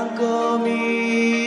Langkomi.